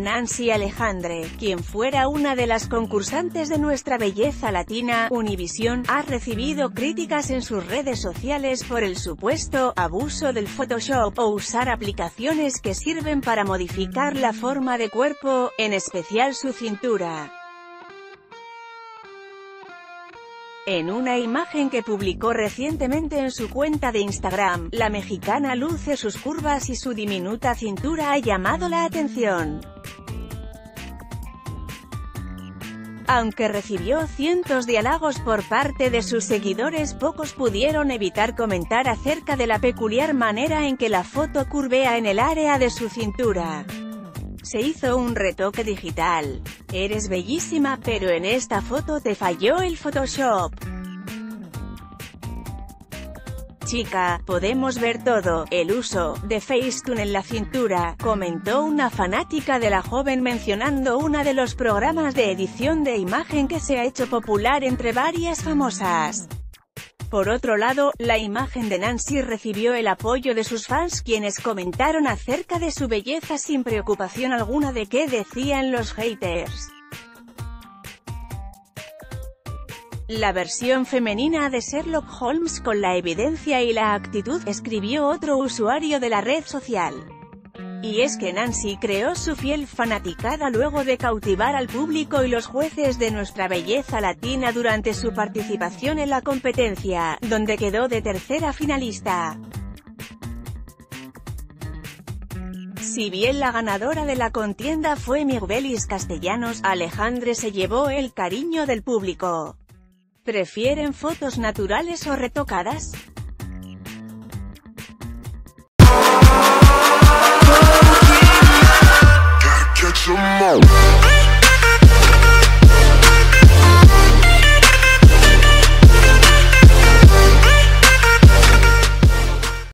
Nancy Alejandre, quien fuera una de las concursantes de Nuestra Belleza Latina, Univision, ha recibido críticas en sus redes sociales por el supuesto abuso del Photoshop o usar aplicaciones que sirven para modificar la forma de cuerpo, en especial su cintura. En una imagen que publicó recientemente en su cuenta de Instagram, la mexicana luce sus curvas y su diminuta cintura ha llamado la atención. Aunque recibió cientos de halagos por parte de sus seguidores pocos pudieron evitar comentar acerca de la peculiar manera en que la foto curvea en el área de su cintura. Se hizo un retoque digital. Eres bellísima pero en esta foto te falló el Photoshop chica, podemos ver todo, el uso de Facetune en la cintura, comentó una fanática de la joven mencionando una de los programas de edición de imagen que se ha hecho popular entre varias famosas. Por otro lado, la imagen de Nancy recibió el apoyo de sus fans quienes comentaron acerca de su belleza sin preocupación alguna de qué decían los haters. La versión femenina de Sherlock Holmes con la evidencia y la actitud, escribió otro usuario de la red social. Y es que Nancy creó su fiel fanaticada luego de cautivar al público y los jueces de nuestra belleza latina durante su participación en la competencia, donde quedó de tercera finalista. Si bien la ganadora de la contienda fue Miguelis Castellanos, Alejandre se llevó el cariño del público. ¿Prefieren fotos naturales o retocadas?